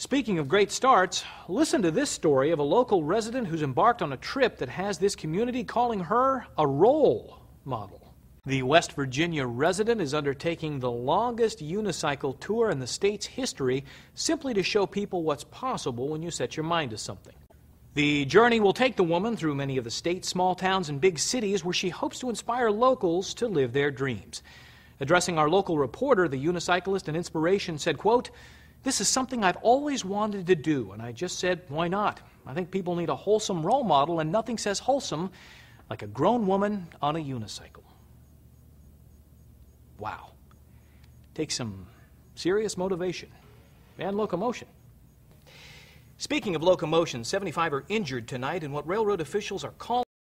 Speaking of great starts, listen to this story of a local resident who's embarked on a trip that has this community calling her a role model. The West Virginia resident is undertaking the longest unicycle tour in the state's history simply to show people what's possible when you set your mind to something. The journey will take the woman through many of the state's small towns and big cities where she hopes to inspire locals to live their dreams. Addressing our local reporter, the unicyclist and inspiration said, quote, this is something I've always wanted to do, and I just said, why not? I think people need a wholesome role model, and nothing says wholesome like a grown woman on a unicycle. Wow. Takes some serious motivation and locomotion. Speaking of locomotion, 75 are injured tonight in what railroad officials are calling